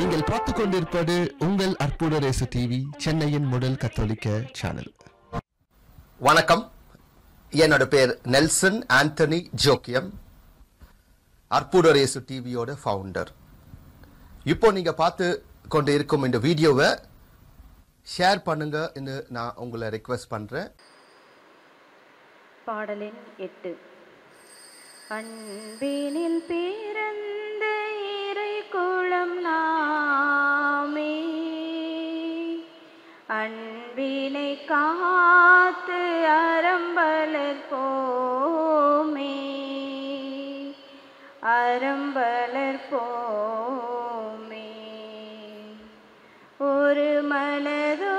நீங்கள் பார்த்து கொண்டிருப்பது உங்கள் அற்புத ரேசு டிவி சென்னையின் முதல் கத்தோலிக்க சேனல் வணக்கம். என்னோட பேர் நெல்சன் ஆண்டனி ஜோக்கியம் அற்புதரேசு டிவியோட ஃபவுண்டர் இப்போ நீங்க பார்த்து கொண்டு இருக்கும் இந்த வீடியோவை ஷேர் பண்ணுங்கன்னு நான் உங்களை ரெக்வெஸ்ட் பண்றேன். பாடலின் எட்டு. அன்பினில் இறை குளம் நாமே. அன்பினை காத்து அறம்பலர் போமே. அறம்பலர் போமே. ஒரு மனதோராய்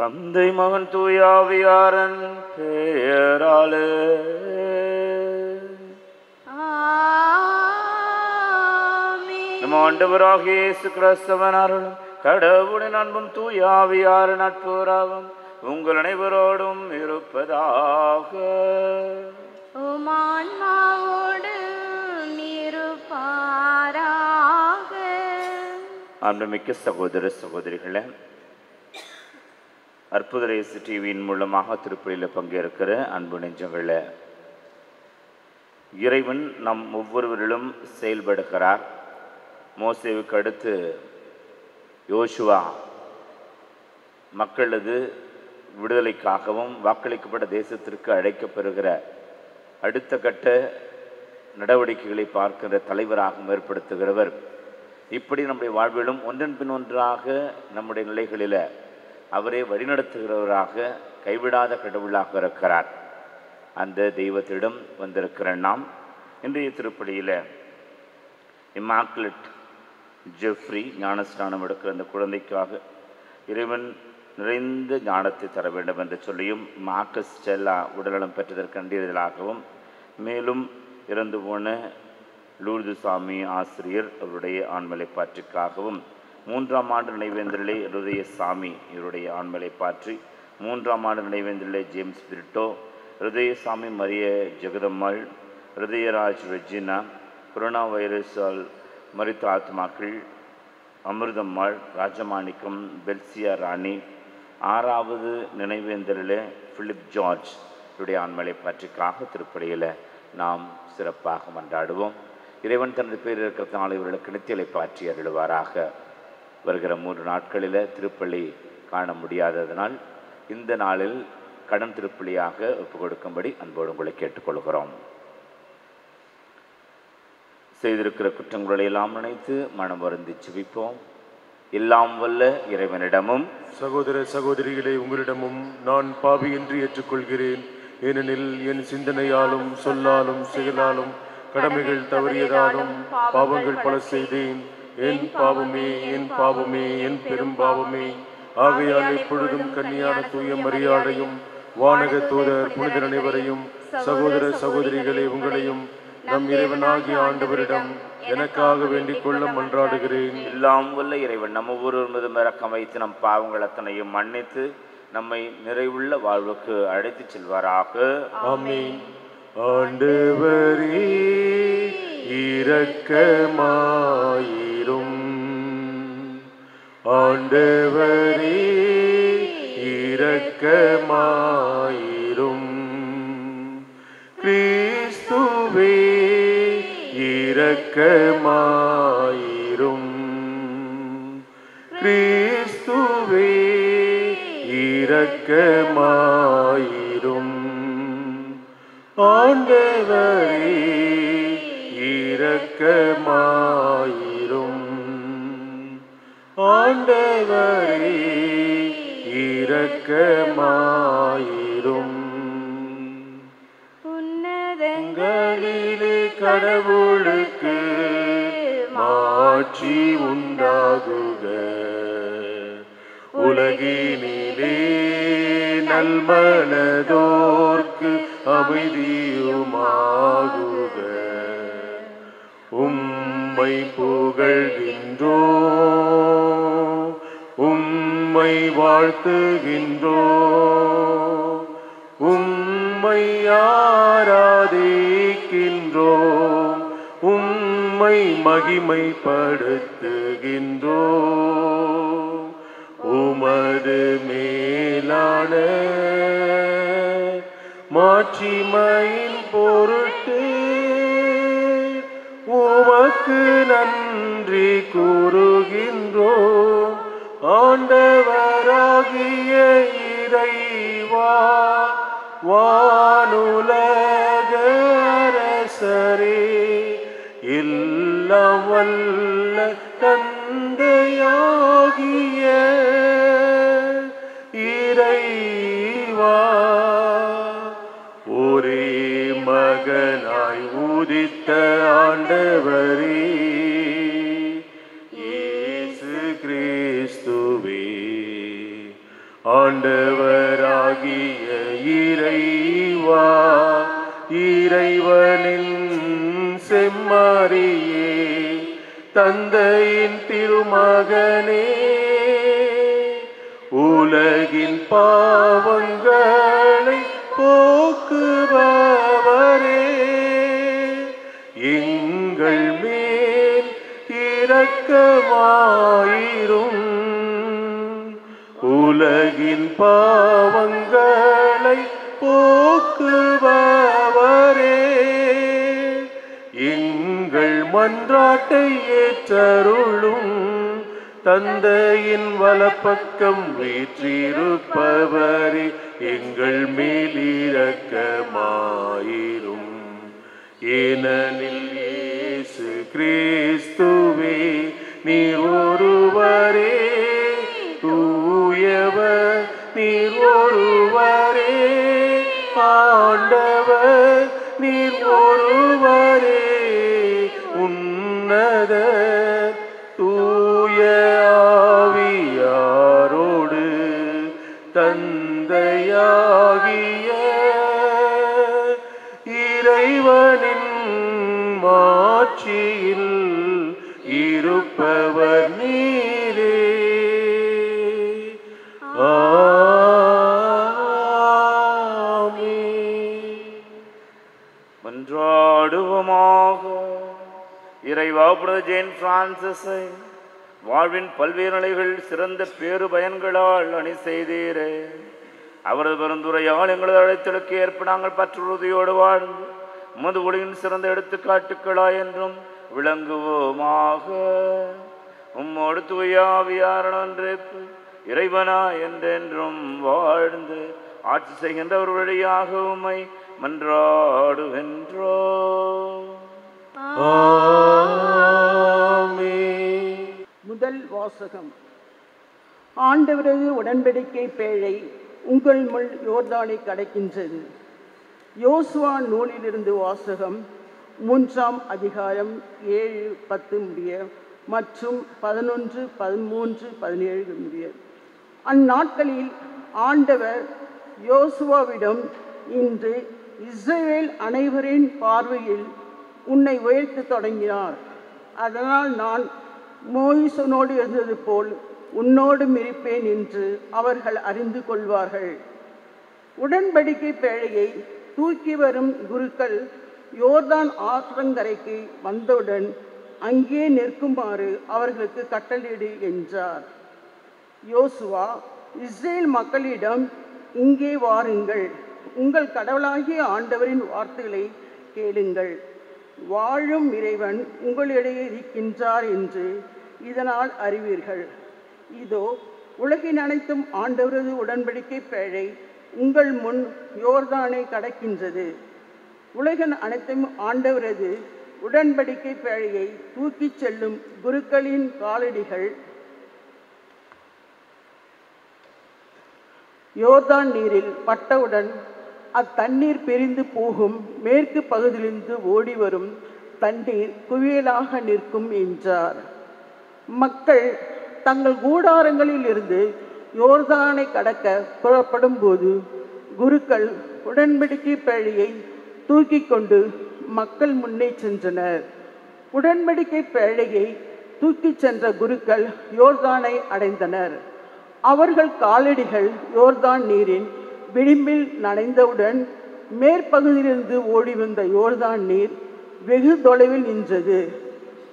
தந்தை மகன் தூயாவியாரன் பெயராலே. நம்ம ஆண்டவராகிய இயேசு கிறிஸ்தவன் அருளும் கடவுளின் அன்பும் தூயாவியார நட்புறாவும் உங்கள் அனைவரோடும் இருப்பதாக. அன்புமிக்க சகோதர சகோதரிகளே அற்புத ரேசு டிவியின் மூலமாக திருப்பலியில் பங்கேற்கிற அன்பு நெஞ்சங்களே. இறைவன் நம் ஒவ்வொருவரிலும் செயல்படுகிறார். மோசேவுக்கு அடுத்து யோசுவா மக்களது விடுதலைக்காகவும் வாக்களிக்கப்பட்ட தேசத்திற்கு அழைக்கப்பெறுகிற அடுத்த கட்ட நடவடிக்கைகளை பார்க்கின்ற தலைவராகவும் ஏற்படுத்துகிறவர். இப்படி நம்முடைய வாழ்விலும் ஒன்றன் பின் ஒன்றாக நம்முடைய நிலைகளில் அவரே வழிநடத்துகிறவராக கைவிடாத கடவுளாக இருக்கிறார். அந்த தெய்வத்திடம் வந்திருக்கிற நாம் இன்றைய திருப்பலியில் இமாக்குலட் ஜெஃப்ரி ஞானஸ்நானம் எடுக்கிற அந்த குழந்தைக்காக இறைவன் நிறைந்த ஞானத்தை தர வேண்டும் என்று சொல்லியும் மார்க்கஸ் செல்லா உடல்நலம் பெற்றதற்கு மேலும் இறந்து போன லூர்து சாமி ஆசிரியர் அவருடைய ஆண்மலை பாற்றுக்காகவும் மூன்றாம் ஆண்டு நினைவேந்தரிலே ஹிருதய சாமி இவருடைய ஆண்மலை பாற்றி மூன்றாம் ஆண்டு நினைவேந்தரிலே James Brito Hirudayasamy Mariya Jegathammal Hirudayaraj Regina corona வைரஸால் மறித்த ஆத்மாக்கள் அமிர்தம்மாள் ராஜமாணிக்கம் பெல்சியா ராணி ஆறாவது நினைவேந்தரில் பிலிப் ஜார்ஜ் இவருடைய ஆண்மலை பற்றிக்காக திருப்படியில் நாம் சிறப்பாக மன்றாடுவோம். இறைவன் தனது பேர் இருக்கிறதுனால இவர்களுக்கு நித்தியலை பாற்றி அருளுவாராக. வருகிற மூன்று நாட்களில் திருப்பள்ளி காண முடியாததனால் இந்த நாளில் கடன் திருப்பலியாக ஒப்புக் கொடுக்கும்படி அன்போடு உங்களை கேட்டுக்கொள்கிறோம். செய்திருக்கிற குற்றங்களை எல்லாம் நினைத்து மனம் வருந்தி சுவிப்போம் எல்லாம் வல்ல இறைவனிடமும். சகோதர சகோதரிகளை உங்களிடமும் நான் பாவி என்று ஏற்றுக்கொள்கிறேன். ஏனெனில் என் சிந்தனையாலும் சொல்லாலும் செயலாலும் கடமைகள் தவறியதாலும் பாவங்கள் பல செய்தேன். என் பாவமே என் பாவமே என் பெரும் பாவமே. ஆகையால் எப்பொழுதும் கன்னியான தூய மரியாதையும் வானக தூதர் புனிதர் அனைவரையும் சகோதர சகோதரிகளே உங்களையும் நம் இறைவனாகிய ஆண்டவரிடம் எனக்காக வேண்டிக் கொள்ள மன்றாடுகிறேன். எல்லாம் வல்ல இறைவன் நம்ம ஒவ்வொருவர் மீதும் இறக்கம் வைத்து நம் பாவங்கள் அத்தனையும் மன்னித்து நம்மை நிறைவுள்ள வாழ்வுக்கு அழைத்துச் செல்வாராக. ஆமென். ஆண்டவரே இரக்கமாயிரும் ஆண்டவரே இரக்கமாயிரும். கிறிஸ்துவே இரக்கமாயிரும். கிறிஸ்துவே இரக்கமாயிரும். ஆண்டவரே இரக்க இரக்கமாயிரும் உன்னதங்களிலே கடவுளுக்கு மாட்சி உண்டாகுக. உலகினிலே நல்மனதோர்க்கு அமைதியுமாகுக. உம்மை புகழ்கின்றோ வாழ்த்துகின்றோம் உம்மை ஆராதிக்கின்றோம் உம்மை மகிமைப்படுத்துகின்றோம் உமது மேலான மாட்சிமையின் பொருட்டு உமக்கு நன்றி கூறுகின்றோம். ஆண்டவராகிய இறைவா வானுலக அரசரே எல்லாம் தந்தையாகிய இறைவா ஒரே மகனாய் உதித்த ஆண்டவரே. ஆண்டவராகிய இறைவா இறைவனின் செம்மறியே தந்தையின் திருமகனே உலகின் பாவங்களை போக்குபவரே எங்கள் மேல் இறக்க பாவங்களை போக்குபவரே. எங்கள் மன்றாட்டை ஏற்றருளும் தந்தையின் வலப்பக்கம் வீற்றிருப்பவரே. எங்கள் மேலிரக்கமாயிரும் ஏனெனில் இயேசு கிறிஸ்துவே நீர் ஒருவரே. உன்னத தூய ஆவியாரோடு தந்தையாகிய இறைவனின் மாட்சியில் இருப்பவர் ஜேன் பிரான்சிஸை வாழ்வின் பல்வேறு நிலைகள் சிறந்த பேறு பயன்களால் அணி செய்தீரே. அவரது பெருந்துரையால் எங்களது அழைத்தலுக்கு ஏற்ப நாங்கள் பற்றுறுதியோடு வாழ்ந்து உமது ஒளியின் சிறந்த எடுத்துக்காட்டுக்களா என்றும் விளங்குவோமாக. உம்மோடு தூயாவியாரணன்றே இறைவனா என்றென்றும் வாழ்ந்து ஆட்சி செய்கின்றவர் வழியாக உம்மை மன்றாடுகின்றோ முதல் வாசகம். ஆண்டவரது உடன்படிக்கை பேழை உங்கள் முள் யோர்தானை கடக்கின்றது. யோசுவா நூலிலிருந்து வாசகம் மூன்றாம் அதிகாரம் ஏழு பத்து முடிய மற்றும் பதினொன்று பதிமூன்று பதினேழு முடிய. அந்நாட்களில் ஆண்டவர் யோசுவாவிடம் இன்று இஸ்ரேல் அனைவரின் பார்வையில் உன்னை உயர்த்த தொடங்கினார். அதனால் நான் மோயிசனோடு இருந்தது போல் உன்னோடும் இருப்பேன் என்று அவர்கள் அறிந்து கொள்வார்கள். உடன்படிக்கை பேழையை தூக்கி வரும் குருக்கள் யோர்தான் ஆற்றங்கரைக்கு வந்தவுடன் அங்கே நிற்குமாறு அவர்களுக்கு கட்டளையிடு என்றார். யோசுவா இஸ்ரேல் மக்களிடம் இங்கே வாருங்கள். உங்கள் கடவுளாகிய ஆண்டவரின் வார்த்தைகளை கேளுங்கள். வாழும் இறைவன் உங்களிடையே இருக்கின்றார் என்று இதனால் அறிவீர்கள். இதோ உலகின் அனைத்தும் ஆண்டவரது உடன்படிக்கை பேழை உங்கள் முன் யோர்தானை கடக்கின்றது. உலகின் அனைத்தும் ஆண்டவரது உடன்படிக்கை பேழையை தூக்கிச் செல்லும் குருக்களின் காலடிகள். யோர்தான் நீரில் பட்டவுடன் அத்தண்ணீர் பிரிந்து போகும் மேற்கு பகுதியிலிருந்து ஓடி வரும் தண்ணீர் குவியலாக நிற்கும் என்றார். மக்கள் தங்கள் கூடாரங்களில் இருந்து யோர்தானை கடக்க புறப்படும் போது குருக்கள் உடன்படிக்கை பேழையை தூக்கி கொண்டு மக்கள் முன்னே சென்றனர். உடன்படிக்கை பேழையை தூக்கிச் சென்ற குருக்கள் யோர்தானை அடைந்தனர். அவர்கள் காலடிகள் யோர்தான் நீரின் விளிம்பில் நனைந்தவுடன் மேற்பகுதியிலிருந்து ஓடி வந்த யோர்தான் நீர் வெகு தொலைவில் நின்றது.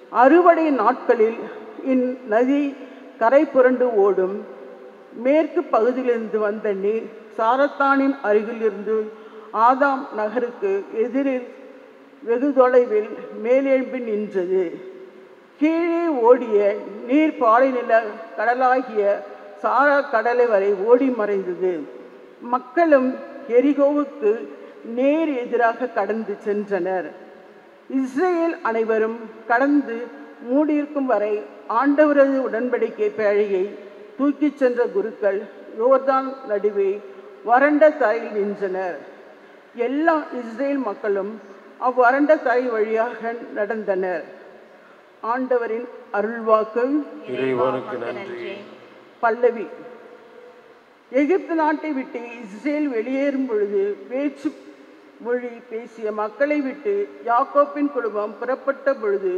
அறுவடை நாட்களில் இந்நதி கரை புரண்டு ஓடும். மேற்கு பகுதியிலிருந்து வந்த நீர் சாரத்தானின் அருகிலிருந்து ஆதாம் நகருக்கு எதிரில் வெகு தொலைவில் மேலெழும்பி நின்றது. கீழே ஓடிய நீர் பாலைநில கடலாகிய சாரா கடலை வரை ஓடி மறைந்தது. மக்களும் எரிகோவுக்கு நேர் எதிராக கடந்து சென்றனர். இஸ்ரேல் அனைவரும் கடந்து மூடியிருக்கும் வரை ஆண்டவரது உடன்படிக்கை பேழையை தூக்கிச் சென்ற குருக்கள் யோர்தான் நடுவே வறண்ட தரையில் நின்றனர். எல்லா இஸ்ரேல் மக்களும் அவ்வறண்ட தரை வழியாக நடந்தனர். ஆண்டவரின் அருள்வாக்கு பல்லவி. எகிப்து நாட்டை விட்டு இஸ்ரேல் வெளியேறும் பொழுது வேற்று மொழி பேசிய மக்களை விட்டு யாக்கோப்பின் குடும்பம் புறப்பட்ட பொழுது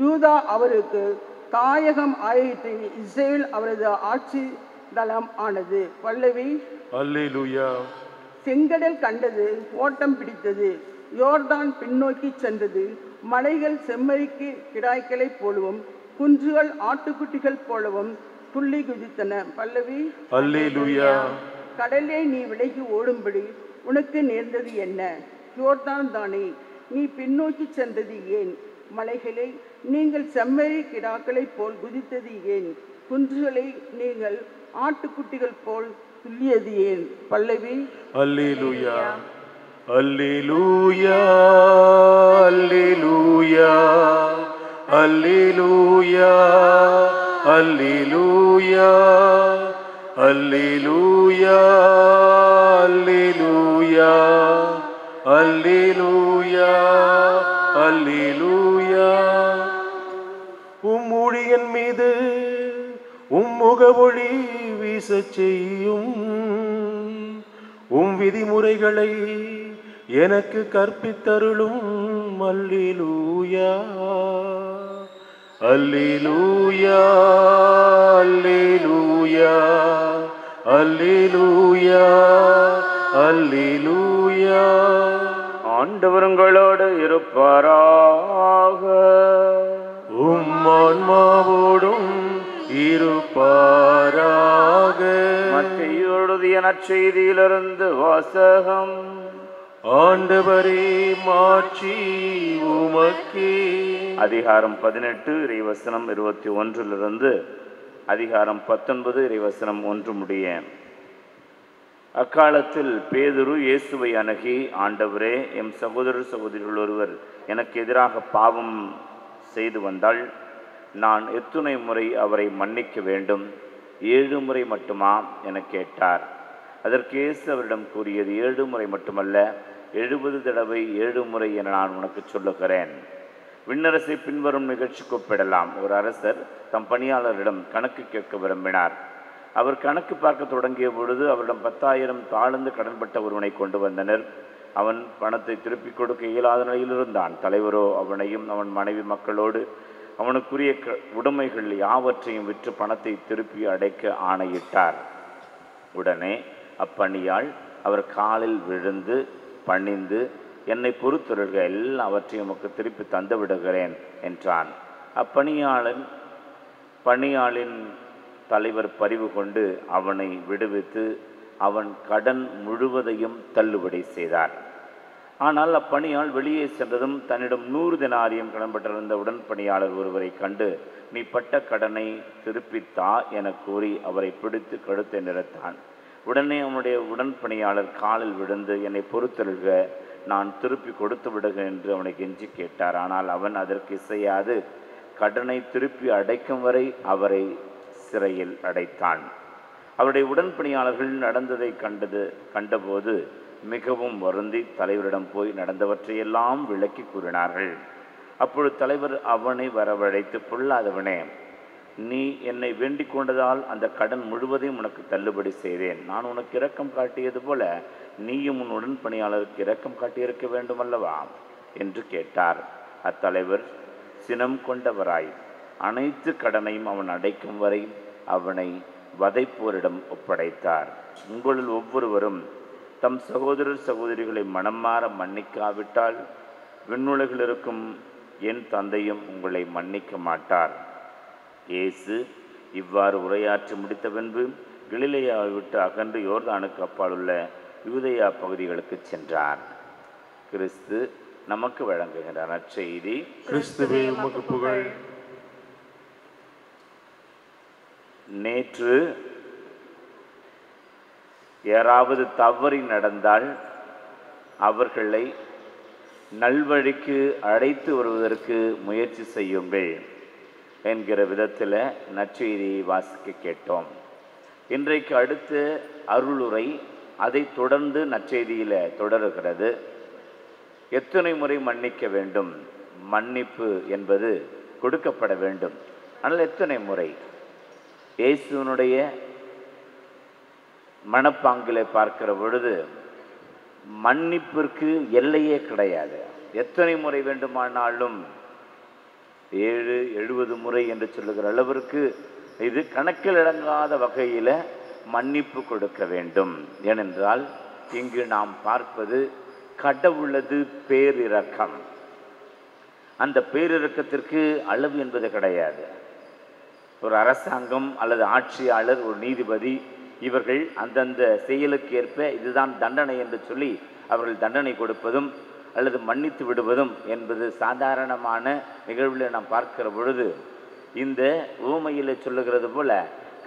யூதா அவருக்கு தாயகம் ஆயிற்று இஸ்ரேல் அவரது ஆட்சி தளம் ஆனது. பல்லவி செங்கடல் கண்டது ஓட்டம் பிடித்தது. யோர்தான் பின்னோக்கி சென்றது. மலைகள் செம்மறிக்கு கிடாய்களைப் போலவும் குன்றுகள் ஆட்டுக்குட்டிகள் போலவும் துள்ளி குதித்தன. பல்லவி அல்லேலூயா. கடலே நீ விலகி ஓடும்படி உனக்கு நேர்ந்தது என்ன? யோர்தான் தானே. நீ பின்னோக்கி சென்றது ஏன்? மலைகளை நீங்கள் செம்மறி கிடாக்களைப் போல் குதித்தது ஏன்? குன்றுகளை நீங்கள் ஆட்டுக்குட்டிகள் போல் துள்ளியது ஏன்? பல்லவி. அல்லேலூயா. அல்லேலூயா. அல்லேலூயா. அல்லேலூயா. அல்லேலூயா அல்லேலூயா அல்லேலூயா அல்லேலூயா அல்லேலூயா. உம் மீது உம் முகவொளி வீசச் செய்யும் உம் விதிமுறைகளை எனக்கு கற்பித்தருளும் அல்லேலூயா அல்லேலூயா அல்லேலூயா அல்லேலூயா ஆண்டவர் உங்களோடு இருப்பாராக உம்மான்மாவோடும் இருப்பாராக. மற்ற எழுதிய நற்செய்தியிலிருந்து வாசகம். ஆண்டவரே மாற்றி உமக்கே. அதிகாரம் பதினெட்டு இறைவசனம் இருபத்தி ஒன்றிலிருந்து அதிகாரம் பத்தொன்பது இறைவசனம் ஒன்று முடிய. அக்காலத்தில் பேதுரு இயேசுவை அணுகி ஆண்டவரே எம் சகோதரர் சகோதரிகள் ஒருவர் எனக்கு எதிராக பாவம் செய்து வந்தால் நான் எத்துணை முறை அவரை மன்னிக்க வேண்டும். ஏழு முறை மட்டுமா? என கேட்டார். அதற்கு இயேசு அவரிடம் கூறியது ஏழு முறை மட்டுமல்ல எழுபது தடவை ஏழு முறை என நான் உனக்கு சொல்லுகிறேன். விண்ணரசை பின்வரும் நிகழ்ச்சிக்கு ஒப்பிடலாம் ஒரு அரசர் தம் பணியாளரிடம் கணக்கு கேட்க விரும்பினார். அவர் கணக்கு பார்க்க தொடங்கிய பொழுது அவரிடம் பத்தாயிரம் தாழ்ந்து கடன்பட்ட ஒருவனை கொண்டு வந்தனர். அவன் பணத்தை திருப்பிக் கொடுக்க இயலாத நிலையில் இருந்தான். தலைவரோ அவனையும் அவன் மனைவி மக்களோடு அவனுக்குரிய க- உடைமைகள் யாவற்றையும் விற்று பணத்தை திருப்பி அடைக்க ஆணையிட்டார். உடனே அப்பணியாள் அவர் காலில் விழுந்து பணிந்து என்னை பொறுத்தொருக எல்லாவற்றையும் உமக்கு திருப்பி தந்து விடுகிறேன் என்றான். அப்பணியாளன் பணியாளின் தலைவர் பரிவு கொண்டு அவனை விடுவித்து அவன் கடன் முழுவதையும் தள்ளுபடி செய்தார். ஆனால் அப்பணியாள் வெளியே சென்றதும் தன்னிடம் நூறு தினாரியம் கடன்பட்டிருந்த உடன்பணியாளர் ஒருவரை கண்டு நீ பட்ட கடனை திருப்பித்தா என கூறி அவரை பிடித்து கழுத்தை நிறுத்தான். உடனே அவனுடைய உடன்பணியாளர் காலில் விழுந்து என்னை பொறுத்தருள்க நான் திருப்பி கொடுத்து விடுக என்று அவனை கெஞ்சி கேட்டார். ஆனால் அவன் அதற்கு இசையாது. கடனை திருப்பி அடைக்கும் வரை அவரை சிறையில் அடைத்தான். அவருடைய உடன்பணியாளர்கள் நடந்ததை கண்டது கண்டபோது மிகவும் வருந்தி தலைவரிடம் போய் நடந்தவற்றையெல்லாம் விளக்கி கூறினார்கள். அப்பொழுது தலைவர் அவனை வரவழைத்து பொல்லாதவனே நீ என்னை வேண்டிக் கொண்டதால் அந்த கடன் முழுவதையும் உனக்கு தள்ளுபடி செய்தேன். நான் உனக்கு இரக்கம் காட்டியது போல நீயும் உன் உடன்பணியாளருக்கு இரக்கம் காட்டியிருக்க வேண்டும் அல்லவா என்று கேட்டார். அத்தலைவர் சினம் கொண்டவராய். அனைத்து கடனையும் அவன் அடைக்கும் வரை அவனை வதைப்போரிடம் ஒப்படைத்தார். உங்களில் ஒவ்வொருவரும் தம் சகோதரர் சகோதரிகளை மனமாற மன்னிக்காவிட்டால் விண்ணுலகில் இருக்கும் என் தந்தையும் உங்களை மன்னிக்க மாட்டார். இயேசு இவ்வாறு உரையாற்றி முடித்த பின்பு கலிலேயாவை விட்டு அகன்று யோர்தானுக்கு அப்பாலுள்ள யூதேயா பகுதிகளுக்கு சென்றார். கிறிஸ்து நமக்கு வழங்குகின்ற நற்செய்தி. கிறிஸ்துவே உமக்கு புகழ். நேற்று யாராவது தவறி நடந்தால் அவர்களை நல்வழிக்கு அழைத்து வருவதற்கு முயற்சி செய்யுங்கள். என்கிற விதத்தில் நற்செய்தியை வாசிக்க கேட்டோம். இன்றைக்கு அடுத்த அருளுரை அதை தொடர்ந்து நற்செய்தியில் தொடருகிறது. எத்தனை முறை மன்னிக்க வேண்டும்? மன்னிப்பு என்பது கொடுக்கப்பட வேண்டும். ஆனால் எத்தனை முறை? இயேசுவனுடைய மனப்பாங்கிலே பார்க்கிற பொழுது மன்னிப்பிற்கு எல்லையே கிடையாது. எத்தனை முறை வேண்டுமானாலும் ஏழு எழுபது முறை என்று சொல்லுகிற அளவிற்கு இது கணக்கில் அடங்காத வகையில் மன்னிப்பு கொடுக்க வேண்டும். ஏனென்றால் இங்கு நாம் பார்ப்பது கடவுளது பேரிரக்கம் அந்த பேரிரக்கத்திற்கு அளவு என்பது கிடையாது. ஒரு அரசாங்கம் அல்லது ஆட்சியாளர் ஒரு நீதிபதி இவர்கள் அந்தந்த செயலுக்கு ஏற்ப இதுதான் தண்டனை என்று சொல்லி அவர்கள் தண்டனை கொடுப்பதும் அல்லது மன்னித்து விடுவதும் என்பது சாதாரணமான நிகழ்வில் நாம் பார்க்கிற பொழுது இந்த ஊமையில் சொல்லுகிறது போல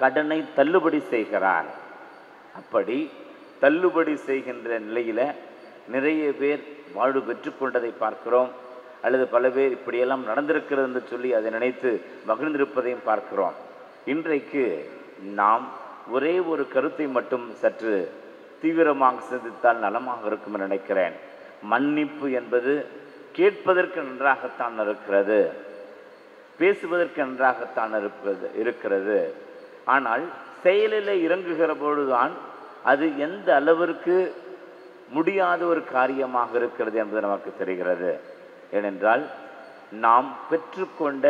கடனை தள்ளுபடி செய்கிறார். அப்படி தள்ளுபடி செய்கின்ற நிலையில் நிறைய பேர் வாழ்வு பெற்றுக்கொண்டதை பார்க்கிறோம். அல்லது பல பேர் இப்படியெல்லாம் நடந்திருக்கிறது என்று சொல்லி அதை நினைத்து மகிழ்ந்திருப்பதையும் பார்க்கிறோம். இன்றைக்கு நாம் ஒரே ஒரு கருத்தை மட்டும் சற்று தீவிரமாக சிந்தித்தால் நலமாக இருக்கும் என நினைக்கிறேன். மன்னிப்பு என்பது கேட்பதற்கு நன்றாகத்தான் இருக்கிறது பேசுவதற்கு நன்றாகத்தான் இருப்பது இருக்கிறது. ஆனால் செயலில் இறங்குகிற பொழுதுதான் அது எந்த அளவிற்கு முடியாத ஒரு காரியமாக இருக்கிறது என்பது நமக்கு தெரிகிறது. ஏனென்றால் நாம் பெற்றுக்கொண்ட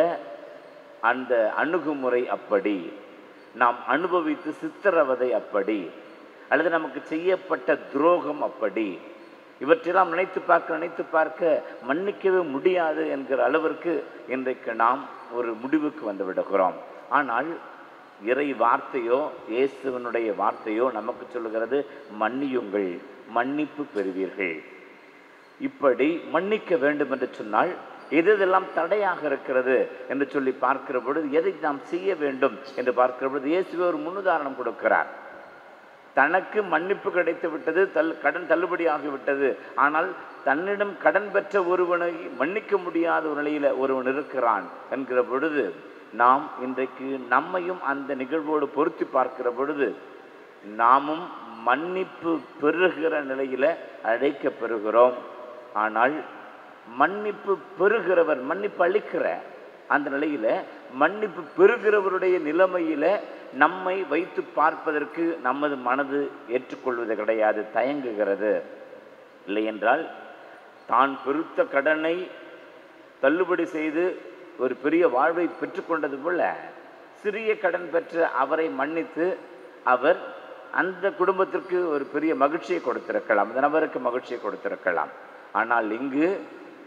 அந்த அணுகுமுறை அப்படி நாம் அனுபவித்து சித்திரவதை அப்படி அல்லது நமக்கு செய்யப்பட்ட துரோகம் அப்படி இவற்றெல்லாம் நினைத்து பார்க்க நினைத்து பார்க்க மன்னிக்கவே முடியாது என்கிற அளவிற்கு இன்றைக்கு நாம் ஒரு முடிவுக்கு வந்து விடுகிறோம். ஆனால் இறை வார்த்தையோ இயேசுவனுடைய வார்த்தையோ நமக்கு சொல்லுகிறது மன்னியுங்கள் மன்னிப்பு பெறுவீர்கள். இப்படி மன்னிக்க வேண்டும் என்று சொன்னால் எது இதெல்லாம் தடையாக இருக்கிறது என்று சொல்லி பார்க்கிற பொழுது எதை நாம் செய்ய வேண்டும் என்று பார்க்கிற பொழுது இயேசுவே ஒரு முன்னுதாரணம் கொடுக்கிறார். தனக்கு மன்னிப்பு கிடைத்து விட்டது தல் கடன் தள்ளுபடியாகிவிட்டது ஆனால் தன்னிடம் கடன் பெற்ற ஒருவனை மன்னிக்க முடியாத ஒரு நிலையில் ஒருவன் இருக்கிறான் என்கிற பொழுது நாம் இன்றைக்கு நம்மையும் அந்த நிகழ்வோடு பொருத்தி பார்க்கிற பொழுது நாமும் மன்னிப்பு பெறுகிற நிலையில் அழைக்க பெறுகிறோம். ஆனால் மன்னிப்பு பெறுகிறவர் மன்னிப்பு அளிக்கிற அந்த நிலையில மன்னிப்பு பெறுகிறவருடைய நிலைமையில நம்மை வைத்து பார்ப்பதற்கு நமது மனது ஏற்றுக்கொள்வது கிடையாது தயங்குகிறது. இல்லையென்றால் தான் பெருத்த கடனை தள்ளுபடி செய்து ஒரு பெரிய வாழ்வை பெற்றுக்கொண்டது போல சிறிய கடன் பெற்ற அவரை மன்னித்து அவர் அந்த குடும்பத்திற்கு ஒரு பெரிய மகிழ்ச்சியை கொடுத்திருக்கலாம் அந்த நபருக்கு மகிழ்ச்சியை கொடுத்திருக்கலாம். ஆனால் இங்கு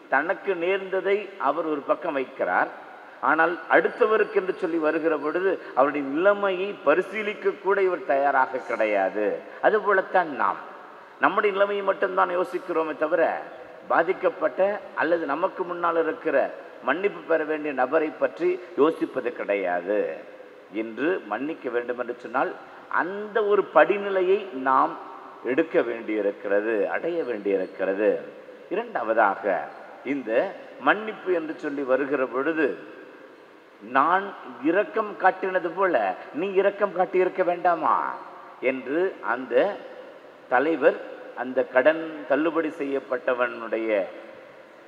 தனக்கு நேர்ந்ததை அவர் ஒரு பக்கம் வைக்கிறார். ஆனால் அடுத்தவருக்கு என்று சொல்லி வருகிற பொழுது அவருடைய நிலைமையை பரிசீலிக்க கூட இவர் தயாராக கிடையாது. அதுபோலத்தான் நாம். நம்முடைய நிலைமையை மட்டும்தான் யோசிக்கிறோமே தவிர பாதிக்கப்பட்ட அல்லது நமக்கு முன்னால் இருக்கிற மன்னிப்பு பெற வேண்டிய நபரை பற்றி யோசிப்பது கிடையாது. என்று மன்னிக்க வேண்டும் என்று சொன்னால் அந்த ஒரு படிநிலையை நாம் எடுக்க வேண்டியிருக்கிறது அடைய வேண்டியிருக்கிறது. இரண்டாவதாக இந்த மன்னிப்பு என்று சொல்லி வருகிற பொழுது நான் இரக்கம் காட்டினது போல நீ இரக்கம் காட்டியிருக்க வேண்டாமா? என்று அந்த தலைவர் அந்த கடன் தள்ளுபடி செய்யப்பட்டவனுடைய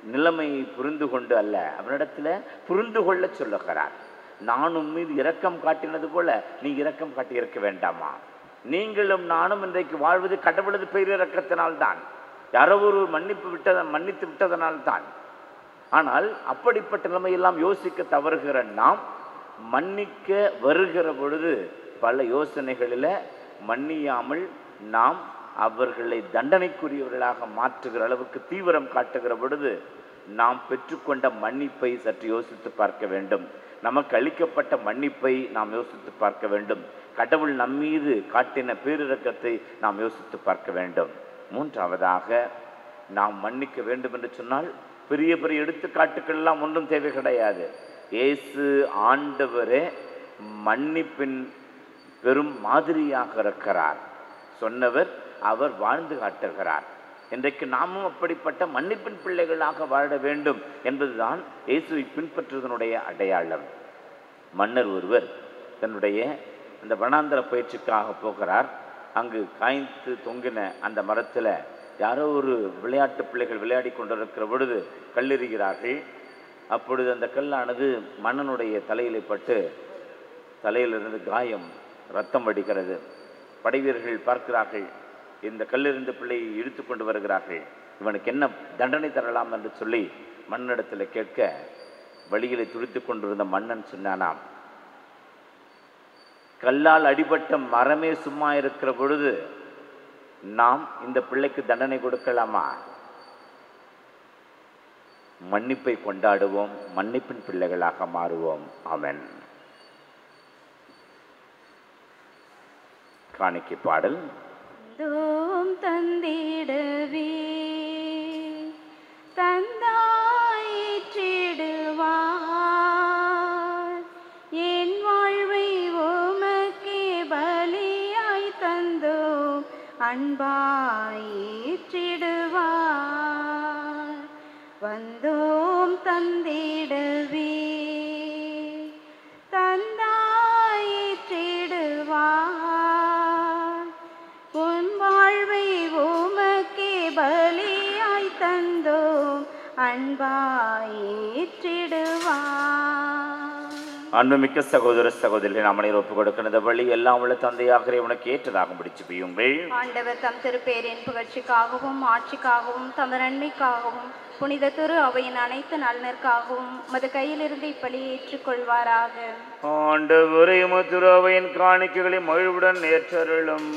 நிலைமையை புரிந்து கொண்டு அல்ல அவனிடத்தில் புரிந்து கொள்ள சொல்லுகிறார். நானும் மீது இரக்கம் காட்டினது போல நீ இரக்கம் காட்டியிருக்க வேண்டாமா? நீங்களும் நானும் இன்றைக்கு வாழ்வது கடவுளது பேரிறக்கத்தினால்தான். யாரோ ஒரு மன்னிப்பு விட்டத மன்னித்து விட்டதனால்தான். ஆனால் அப்படிப்பட்ட நிலைமையெல்லாம் யோசிக்க தவறுகிற நாம் மன்னிக்க வருகிற பொழுது பல யோசனைகளில் மன்னியாமல் நாம் அவர்களை தண்டனைக்குரியவர்களாக மாற்றுகிற அளவுக்கு தீவிரம் காட்டுகிற பொழுது நாம் பெற்றுக்கொண்ட மன்னிப்பை சற்று யோசித்து பார்க்க வேண்டும். நமக்கு அளிக்கப்பட்ட மன்னிப்பை நாம் யோசித்து பார்க்க வேண்டும். கடவுள் நம்மீது காட்டின பேரிரக்கத்தை நாம் யோசித்து பார்க்க வேண்டும். மூன்றாவதாக நாம் மன்னிக்க வேண்டும் என்று சொன்னால் பெரிய பெரிய எடுத்துக்காட்டுக்கள்லாம் ஒன்றும் தேவை கிடையாது. இயேசு ஆண்டவரே மன்னிப்பின் பெரும் மாதிரியாக இருக்கிறார். சொன்னவர் அவர் வாழ்ந்து காட்டுகிறார். இன்றைக்கு நாமும் அப்படிப்பட்ட மன்னிப்பின் பிள்ளைகளாக வாழ வேண்டும் என்பதுதான் இயேசுவை பின்பற்றுவதனுடைய அடையாளம். மன்னர் ஒருவர் தன்னுடைய அந்த வனாந்தர பயிற்சிக்காக போகிறார். அங்கு காய்ந்து தொங்கின அந்த மரத்தில் யாரோ ஒரு விளையாட்டு பிள்ளைகள் விளையாடி கொண்டிருக்கிற பொழுது கல்லெறிகிறார்கள். அப்பொழுது அந்த கல்லானது மன்னனுடைய தலையிலே பட்டு தலையிலிருந்து காயம் ரத்தம் வடிகிறது. படைவீரர்கள் பார்க்கிறார்கள் இந்த கல்லிருந்த பிள்ளையை இழுத்து கொண்டு வருகிறார்கள். இவனுக்கு என்ன தண்டனை தரலாம் என்று சொல்லி மன்னனிடத்தில் கேட்க வழிகளை துடித்து கொண்டிருந்த மன்னன் சொன்னானாம் கல்லால் அடிபட்ட மரமே சும்மா இருக்கிற பொழுது நாம் இந்த பிள்ளைக்கு தண்டனை கொடுக்கலாமா? மன்னிப்பை கொண்டாடுவோம் மன்னிப்பின் பிள்ளைகளாக மாறுவோம். அவன் காணிக்கு பாடல். தோம் தந்திடவே தந்த அன்பாயிற்றிடுவார் வந்தோம் தந்திடவே. தந்தாயிற்றிடுவார் உன் வாழ்வை உமக்கே பலியாய் தந்தோம். அன்பாயிற்றிடுவார் அன்புமிக்க சகோதர சகோதரி நாம் அனைவரும் ஒப்புக் கொடுக்கிற வழி எல்லாம் உள்ள தந்தையாக உனக்கு ஏற்றதாக முடிச்சு பெய்யுங்கள் ஆண்டவர் தம் திருப்பேரின் புகழ்ச்சிக்காகவும் ஆட்சிக்காகவும் தமது நன்மைக்காகவும் புனித திரு அவையின் அனைத்து நலனிற்காகவும் மது கையிலிருந்து இப்பலி ஏற்றுக்கொள்வாராக. ஆண்டவரே முத்துராவையின் காணிக்கைகளை மகிழ்வுடன் ஏற்றருளும்.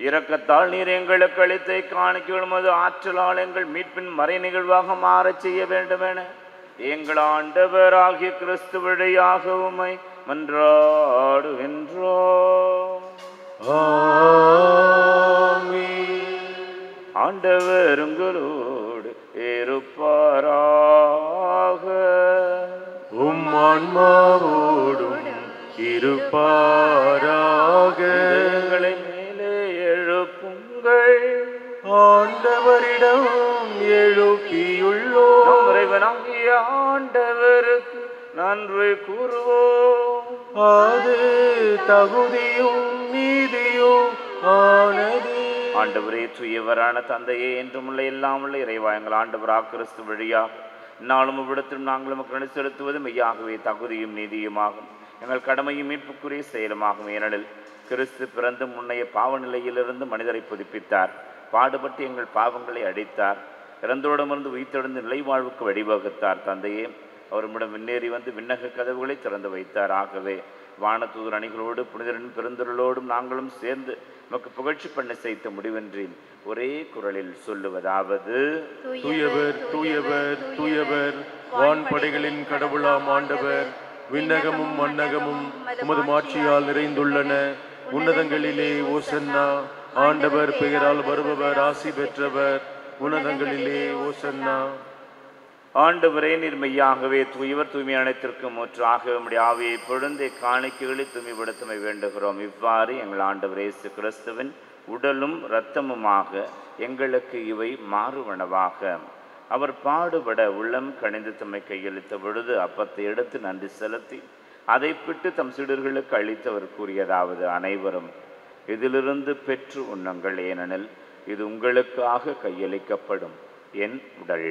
இரக்கத்தால் நீர் எங்களுக்கு அளித்த காணிக்கைகள் மது ஆற்றலால் எங்கள் மீட்பின் மறை நிகழ்வாக மாறச் செய்ய வேண்டுமென. எங்கள் ஆண்டவராகிய கிறிஸ்து வழியாக உம்மை மன்றாடுகின்றோம். ஆண்டவர் உங்களோடு இருப்பாராக. உம் ஆன்மாவோடும் இருப்பாராக. எங்களை மேலே எழுப்புங்கள். ஆண்டவரிடம் எழுப்பியுள்ளோ நம் இறைவனாகிய ஆண்டவருக்கு நன்றி கூறுவோம். அது தகுதியும் நீதியும் ஆனது. ஆண்டவரே தூயவரான தந்தையே என்றும் உள்ள எல்லாம் உள்ள இறைவா எங்கள் ஆண்டவரா கிறிஸ்து வழியா. நாளும் இவ்விடத்திலும் நாங்கள் நமக்கு நடி செலுத்துவது மெய்யாகவே தகுதியும் நீதியுமாகும் எங்கள் கடமையும் மீட்புக்குரிய செயலுமாகும். ஏனெனில் கிறிஸ்து பிறந்து முன்னைய பாவ நிலையிலிருந்து மனிதரை புதுப்பித்தார். பாடுபட்டு எங்கள் பாவங்களை அடித்தார் இறந்தோடமிருந்து உயிர்த்தெழுந்து நிலை வாழ்வுக்கு வழிவகுத்தார் தந்தையே. அவரிடம் முன்னேறி வந்து விண்ணக கதவுகளை திறந்து வைத்தார். ஆகவே வானதூதர் அணிகளோடு புனிதரின் பெருந்தொருளோடும் நாங்களும் சேர்ந்து நமக்கு புகழ்ச்சி பண்ண செய்த முடிவென்றி ஒரே குரலில் சொல்லுவதாவது தூயவர் தூயவர் தூயவர் வான்படைகளின் கடவுளாம் ஆண்டவர். விண்ணகமும் மண்ணகமும் உமது மாட்சியால் நிறைந்துள்ளன. உன்னதங்களிலே ஓசன்னா ஆண்டவர் பெயரால் வருபவர் ஆசி பெற்றவர். உன்னதங்களிலே ஓசன்னா. ஆண்டவரே நீர் மெய்யாகவே தூயவர் தூய்மை அனைத்திற்கும் முற்றாக உம்முடைய ஆவியை பொழுந்தை காணிக்கைகளை தூய்மைப்படுத்தமை வேண்டுகிறோம். இவ்வாறு எங்கள் ஆண்டவர் இயேசு கிறிஸ்துவின் உடலும் இரத்தமுமாக எங்களுக்கு இவை மாறுவனவாக. அவர் பாடுபட உள்ளம் கணிந்து தம்மை கையளித்த பொழுது அப்பத்தை எடுத்து நன்றி செலுத்தி அதை பிட்டு தம் சிடர்களுக்கு அளித்தவர் கூறியதாவது அனைவரும் இதிலிருந்து பெற்று உண்ணுங்கள். ஏனெனில் இது உங்களுக்காக கையளிக்கப்படும் என் உடல்.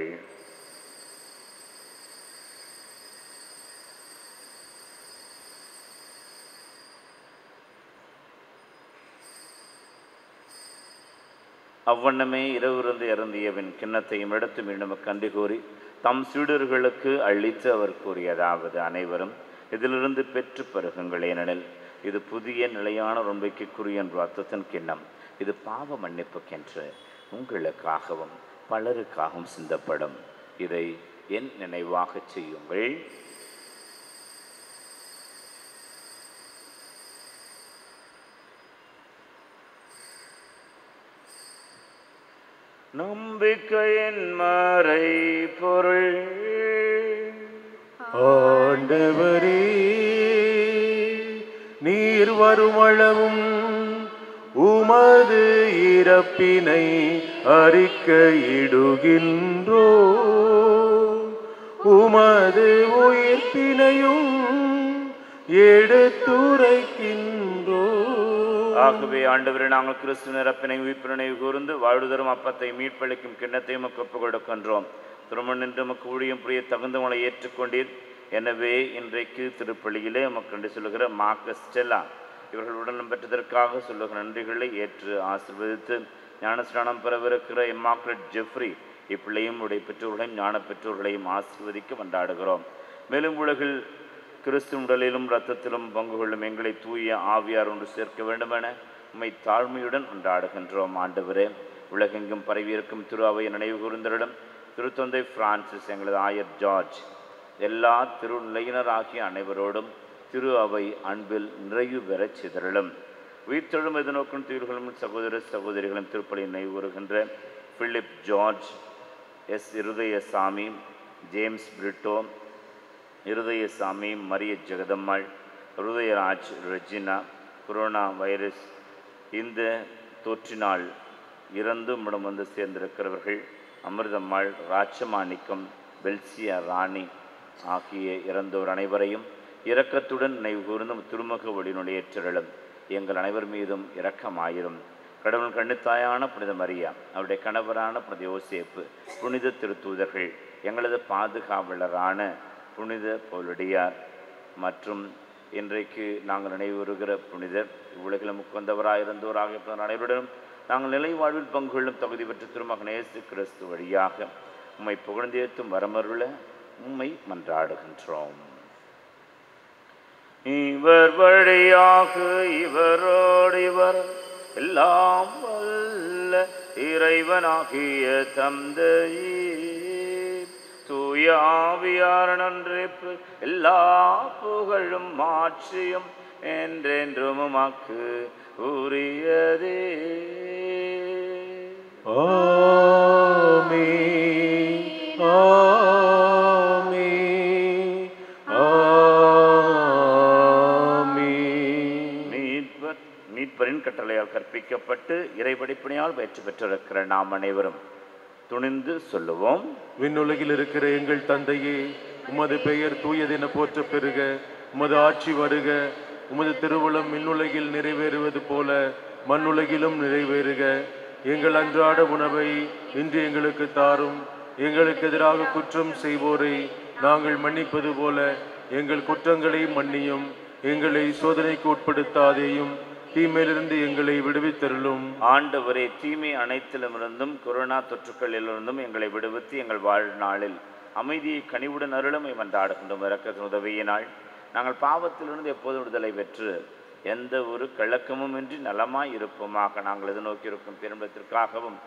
அவ்வண்ணமே இரவிருந்து இறந்தியவின் கிண்ணத்தையும் எடுத்து மீண்டும் கண்டு கூறி தம் சீடர்களுக்கு அளித்து அவர் கூறியதாவது அனைவரும் இதிலிருந்து பெற்று பருகுங்கள் ஏனெனில் இது புதிய நிலையான ரொம்பைக்குரிய என்ற அர்த்தத்தின் கிண்ணம். இது பாவ மன்னிப்புக்கென்று உங்களுக்காகவும் பலருக்காகவும் சிந்தப்படும். இதை என் நினைவாக செய்யுங்கள். நம்பிக்கையின் மறை பொருள். ஆண்டவரே நீர் வருமளவும் உமது இறப்பினை அறிக்கையிடுகின்றோ உமது உயிர்ப்பினையும் எடுத்துரைக்கின்றோ. ஆகவே ஆண்டவரே நாங்கள் கிறிஸ்து நிரப்பினை உயிர்ப்பினை கூர்ந்து வாழ்வுதரும் அப்பத்தை மீட்பளிக்கும் கிண்ணத்தையும் உமக்கு ஒப்புக் கொடுக்கின்றோம். திருமண் நின்று உமக்கு ஊழியம் புரிய தகுந்தவங்களை ஏற்றுக்கொண்டீர். எனவே இன்றைக்கு திருப்பள்ளியிலே மக்கள் சொல்லுகிற மாக்கஸ்டெல்லாம் இவர்கள் உடலம் பெற்றதற்காக சொல்லுகிற நன்றிகளை ஏற்று ஆசிர்வதித்து ஞானஸ்நானம் பெறவிருக்கிற எம்மாக்லட் ஜெஃப்ரி இப்பிள்ளையும் உடைய பெற்றோர்களையும் ஞான பெற்றோர்களையும் ஆசிர்வதிக்க கொண்டாடுகிறோம் மேலும் உலகில் கிறிஸ்து உடலிலும் இரத்தத்திலும் பங்கு கொள்ளும் எங்களை தூய ஆவியார் ஒன்று சேர்க்க வேண்டுமென உம்மை தாழ்மையுடன் கொண்டாடுகின்றோம். ஆண்டவரே உலகெங்கும் பரவியிருக்கும் திரு அவைய நினைவு கூர்ந்தரிடம் திருத்தந்தை பிரான்சிஸ் எங்களது ஆயர் ஜார்ஜ் எல்லா திருநிலையினராகிய அனைவரோடும் திரு அவை அன்பில் நிறைவு பெறச் சிதறலும். உயிர்த்தெழும் எதிர்நோக்கும் தீர்களும் சகோதர சகோதரிகளும் திருப்பலி நினைவு Philip George S Irudayasamy James Brito Irudayasamy Mariya Jegathammal Hirudayaraj Regina corona virus இந்த தொற்றினால் இறந்து முடம் வந்து சேர்ந்திருக்கிறவர்கள் அமிர்தம்மாள் ராச்சமாணிக்கம் பெல்சியா ராணி ஆகிய இறந்தோர் அனைவரையும் இரக்கத்துடன் நினைவு கூர்ந்தும் திருமுக வழிநுழையேற்றலும் எங்கள் அனைவர் மீதும் இரக்கமாயிரும். கடவுள் கண்ணுத்தாயான புனித மரியா அவருடைய கணவரான புனித யோசேப்பு புனித திருத்தூதர்கள் எங்களது பாதுகாவலரான புனித பவுலடியார் மற்றும் இன்றைக்கு நாங்கள் நினைவுறுகிற புனிதர் இவ்வுலகிலும் முக்கந்தவராயிருந்தோராக அனைவருடனும் நாங்கள் நிலை வாழ்வில் பங்கு கொள்ளும் தகுதி பெற்ற திருமகன் இயேசு கிறிஸ்து வழியாக உம்மை புகழ்ந்தேத்தும் வரமருள உம்மை மன்றாடுகின்றோம். இவர் வழியாக இவரோடு இவர் எல்லாம் வல்ல இறைவனாகிய தந்தையே. தூயாவியார் நன்றிப்பு எல்லா புகழும் மாற்றியும் என்றென்றும் உமாக்கு உரியதே. ஓமே ஓ கட்டளையால் இறைபடிப்பினையால் பயிற்சி பெற்றிருக்கிற நாம் அனைவரும் துணிந்து சொல்லுவோம். விண்ணுலகில் இருக்கிற எங்கள் தந்தையே உமது பெயர் தூயதென போற்ற பெறுக உமது ஆட்சி வருக உமது திருவுளம் மின்னுலகில் நிறைவேறுவது போல மண்ணுலகிலும் நிறைவேறுக. எங்கள் அன்றாட உணவை இன்று எங்களுக்கு தாரும் எங்களுக்கு எதிராக குற்றம் செய்வோரை நாங்கள் மன்னிப்பது போல எங்கள் குற்றங்களை மன்னியும் எங்களை சோதனைக்கு உட்படுத்தாதேயும் தீமையிலிருந்து எங்களை விடுவித்தருளும். ஆண்டவரே தீமை அனைத்திலுமிருந்தும் கொரோனா தொற்றுக்களிலிருந்தும் எங்களை விடுவித்து எங்கள் வாழ்நாளில் அமைதியை கனிவுடன் அருளுமை. மன்றாடுகின்றோம் இறக்கத்தின் உதவியினால். நாங்கள் பாவத்திலிருந்து எப்போதும் விடுதலை பெற்று எந்த ஒரு கலக்கமும் இன்றி நலமாய் இருப்போமாக நாங்கள் எதிர்நோக்கியிருக்கும் பேரின்பத்திற்காகவும்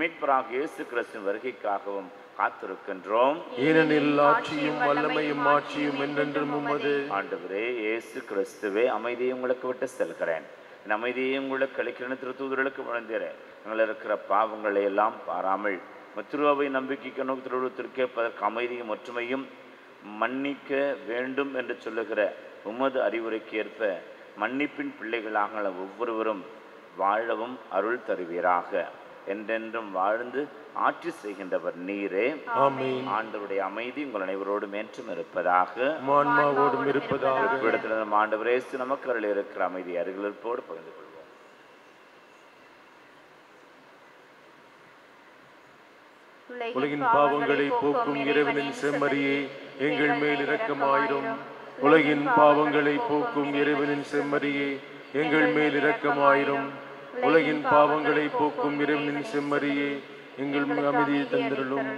மீட்பராக இயேசு கிறிஸ்துவின் வருகைக்காகவும் காத்திருக்கின்றோம். ஏனெனில் ஆட்சியும் வல்லமையும் ஆட்சியும் என்றென்றும் உமது ஆண்டவரே இயேசு கிறிஸ்துவே அமைதியை உங்களுக்கு விட்டு செல்கிறேன். என் அமைதியை உங்களுக்கு அளிக்கிறேன் திருத்தூதர்களுக்கு வழங்குகிறேன் எங்களை இருக்கிற பாவங்களை எல்லாம் பாராமல் மத்திருவாவை நம்பிக்கைக்கு நோக்கி திருவுருவத்திற்கு அமைதியும் ஒற்றுமையும் மன்னிக்க வேண்டும் என்று சொல்லுகிற உமது அறிவுரைக்கு ஏற்ப மன்னிப்பின் பிள்ளைகளாக ஒவ்வொருவரும் வாழவும் அருள் தருவீராக. என்றென்றும் வாழ்ந்து ஆட்சி செய்கின்றவர் நீரே. ஆமென். ஆண்டவருடைய அமைதி உங்கள் அனைவரோடும் என்றும் இருப்பதாக. இருப்பதாக. ஆண்டவரே நமக்கு அருள் இருக்கிற அமைதி அருகிலிருப்போடு பகிர்ந்து கொள்வோம். உலகின் பாவங்களை போக்கும் இறைவனின் செம்மறியே எங்கள் மேல் இரக்கமாயிரும். உலகின் பாவங்களை போக்கும் இறைவனின் செம்மறியே எங்கள் மேல் இரக்கமாயிரும். உலகின் பாவங்களை போக்கும் இறைவனின் செம்மறியே எங்கள் அமைதியை தந்திரலும்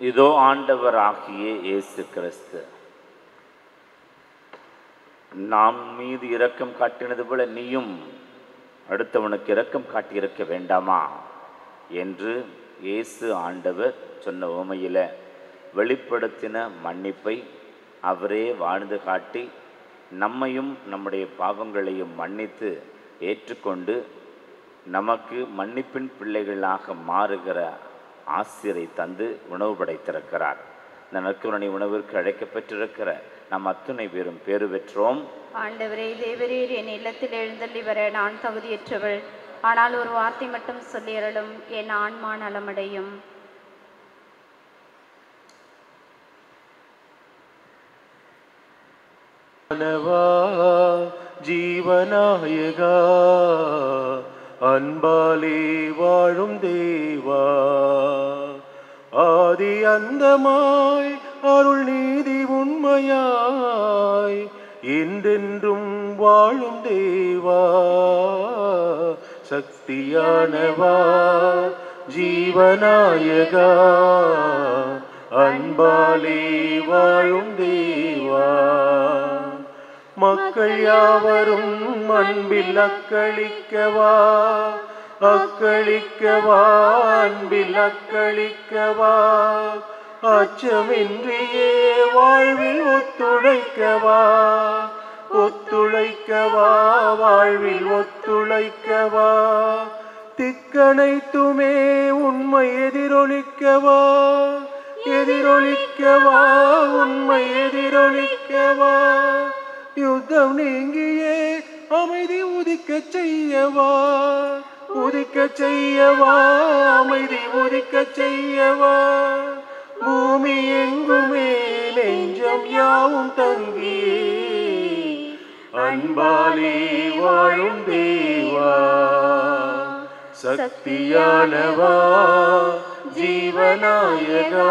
இதோ ஆண்டவராகிய இயேசு கிறிஸ்து. நாம் மீது இரக்கம் காட்டினது போல நீயும் அடுத்தவனுக்கு இரக்கம் காட்டியிருக்க வேண்டாமா? என்று இயேசு ஆண்டவர் சொன்ன உமையில் வெளிப்படுத்தின மன்னிப்பை அவரே வாழ்ந்து காட்டி நம்மையும் நம்முடைய பாவங்களையும் மன்னித்து ஏற்றுக்கொண்டு நமக்கு மன்னிப்பின் பிள்ளைகளாக மாறுகிற ஆசிரியரை தந்து உணவு படைத்திருக்கிறார். இந்த நற்கருணை உணவிற்கு அழைக்கப்பட்டிருக்கிற நம் அத்துணை பேரும் பேறு பெற்றோம். ஆண்டவரே தேவரீர் என் இல்லத்தில் எழுந்தள்ளி வர நான் தகுதியற்றவள். ஆனால் ஒரு வார்த்தை மட்டும் சொல்லி அருளும் என் ஆன்மா நலமடையும். ஜீவநாயகா அன்பாலே வாழும் தேவா. ஆதி அந்தமாய் அருள் நீதி உண்மையாய் என்றென்றும் வாழும் தேவா. சக்தியானவா ஜீவநாயகா அன்பாலே வாழும் தேவா. மக்கள் யாவரும் அன்பில் அக்களிக்கவா அக்களிக்கவா அன்பில் அக்களிக்கவா. அச்சமின்றியே வாழ்வில் ஒத்துழைக்கவா? ஒத்துழைக்கவா? வாழ்வில் ஒத்துழைக்கவா? திக்கனைத்துமே உண்மை எதிரொலிக்கவா? எதிரொலிக்கவா? உண்மை எதிரொலிக்கவா? யுத்தம் நீங்கியே அமைதி உதிக்க செய்யவா? உதிக்க செய்யவா? அமைதி உதிக்க செய்யவா? பூமி எங்குமே நெஞ்சம் யாவும் தங்கியே அன்பாலே வாழும் தேவா. சக்தியானவா ஜீவநாயகா.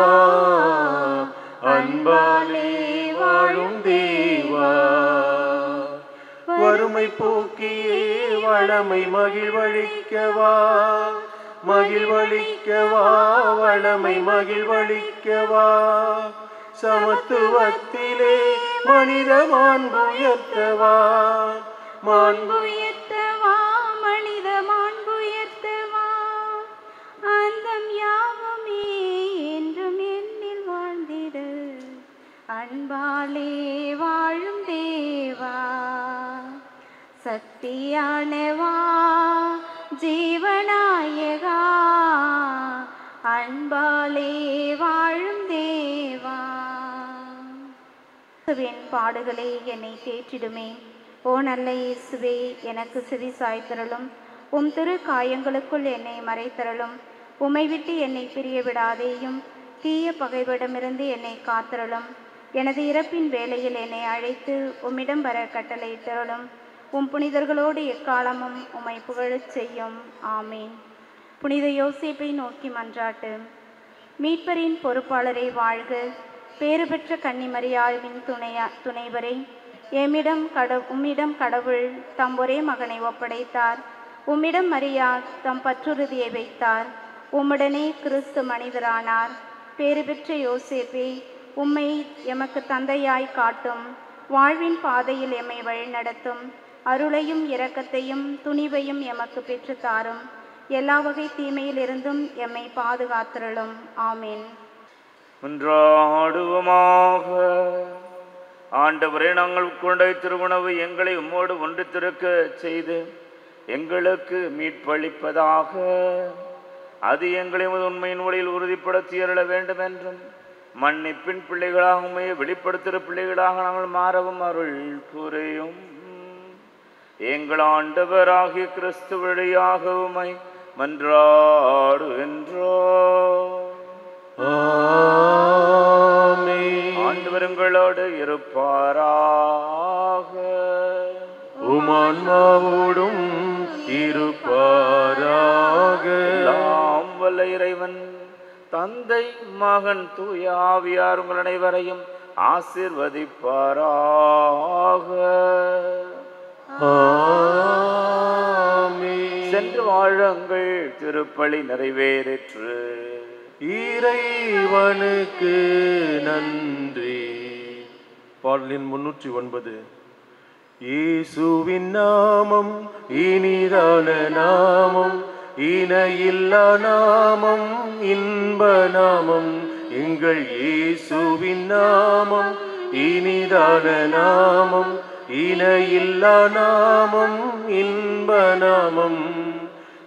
அன்பாலே வாழும் தேவா. வறுமை போக்கியே வளமை மகிழ்வழிக்கவா மகிழ்வழிக்கவா வளமை மகிழ்வழிக்கவா சமத்துவத்திலே மனித மாண்புயர்த்தவா மாண்புயர்த்தவா மனித பாடுகளே என்னை தேற்றிடுமே. ஓ நல்ல இயேசுவே எனக்கு செவி சாய்த்தரலும் உம் திரு காயங்களுக்குள் என்னை மறைத்தரலும் உம்மை விட்டு என்னை பிரிய விடாதேயும். தீய பகைவிடமிருந்து என்னை காத்தரலும் எனது இறப்பின் வேலையில் என்னை அழைத்து உம்மிடம் வர கட்டளையிட்டருளும். உம் புனிதர்களோடு எக்காலமும் உமை புகழச் செய்யும். ஆமீன். புனித யோசிப்பை நோக்கி மன்றாட்டு. மீட்பரின் பொறுப்பாளரை வாழ்க. பேறு பெற்ற கன்னிமரியாவின் துணையா துணைவரை எம்மிடம் கட உம்மிடம் கடவுள் தம் ஒரே மகனை ஒப்படைத்தார். உம்மிடம் மரியா தம் பற்றுறுதியை வைத்தார். உம்முடனே கிறிஸ்து மனிதரானார். பேறு பெற்ற யோசேப்பே உம்மை எமக்கு தந்தையாய் காட்டும். வாழ்வின் பாதையில் எம்மை வழிநடத்தும். அருளையும் இரக்கத்தையும் துணிவையும் எமக்கு பெற்றுத் தாரும். எல்லா வகை தீமையிலிருந்தும் எம்மை பாதுகாத்திரளும். ஆமீன். ஒன்றாடுவோமாக ஆண்டவரே நாங்கள் உட்கொண்ட திருவுணவு எங்களை உம்மோடு ஒன்று திருக்க செய்து எங்களுக்கு மீட்பளிப்பதாக. அது எங்களை உண்மையின் வழியில் உறுதிப்பட தீரள வேண்டும் என்றும் மன்னிப்பின் பிள்ளைகளாக உண்மையை வெளிப்படுத்துகிற பிள்ளைகளாக நாங்கள் மாறவும் அருள் புரியும். எங்கள் ஆண்டவராகிய கிறிஸ்து வழியாக உமை ஆண்டவருங்களோடு இருப்பாராக. உமான்மாவோடும் இருப்பாராக. எல்லாம் வல்ல இறைவன் தந்தை மகன் தூய ஆவியார் உங்கள் அனைவரையும் ஆசிர்வதிப்பாராக. சென்று வாழுங்கள் திருப்பலி நிறைவேறிற்று. இறைவனுக்கு நன்றி. பாடலின் முன்னூற்றி ஒன்பது. இயேசுவின் நாமம் இனிதான நாமம் இணையில்லா நாமம் இன்ப நாமம் எங்கள் இயேசுவின் நாமம் இனிதான நாமம் இணையில்லா நாமம் இன்ப நாமம்.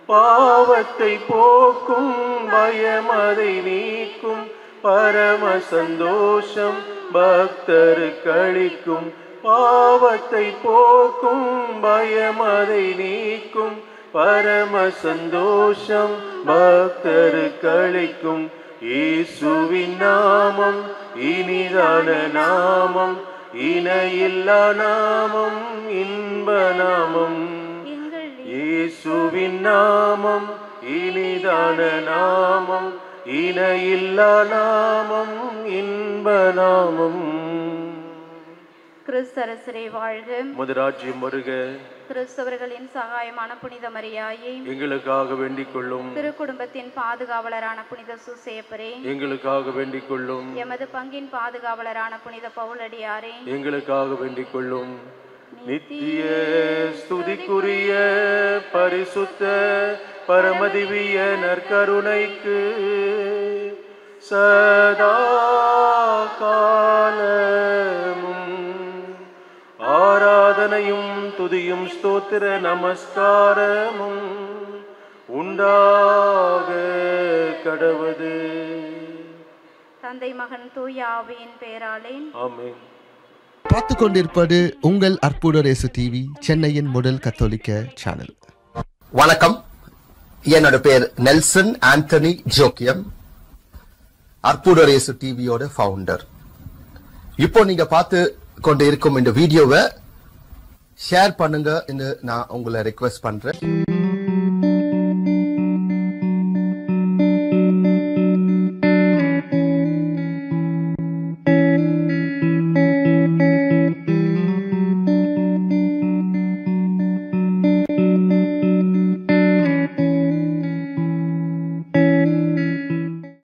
பாவத்தை போக்கும் பயமதை நீக்கும். பரம சந்தோஷம் பக்தருக்கு அளிக்கும். பாவத்தை போக்கும் பயமதை நீக்கும். பரம சந்தோஷம் பக்தருக்கு அளிக்கும். இயேசுவின் நாமம் இனிதான நாமம் இணையில்லா நாமம் இன்ப நாமம். இயேசுவின் நாமம் இனிதான நாமம் இணையில்லா நாமம் இன்ப நாமம். கிறிஸ்தரசரே வாழ்க. முதராஜ்யம் வருக. கிறிஸ்தவர்களின் சகாயமான புனித மரியாயை. எங்களுக்காக வேண்டிக் கொள்ளும். திருக்குடும்பத்தின் பாதுகாவலரான புனித சுசேப்பரே. எங்களுக்காக வேண்டிக் கொள்ளும். எமது பங்கின் பாதுகாவலரான புனித பவுலடியாரே. எங்களுக்காக வேண்டிக் கொள்ளும். நித்திய ஸ்துதிக்குரிய பரிசுத்த பரமதிவிய நற்கருணைக்கு சதா காலமும் ஆராதனையும் துதியும் ஸ்தோத்திர நமஸ்காரமும் உண்டாக கடவது தந்தை மகன் தூய ஆவியின் பெயராலே ஆமென். பார்த்து கொண்டிருப்பது உங்கள் அற்புதரேசு டிவி சென்னையின் முதல் கத்தோலிக்க சேனல் வணக்கம். என்னோட பேர் நெல்சன் ஆண்டனி ஜோக்கியம் அற்புதரேசு டிவியோட ஃபவுண்டர் இப்போ நீங்க பார்த்து கொண்டு இருக்கும் இந்த வீடியோவை ஷேர் பண்ணுங்க நான் உங்களை ரெக்வஸ்ட் பண்றேன்.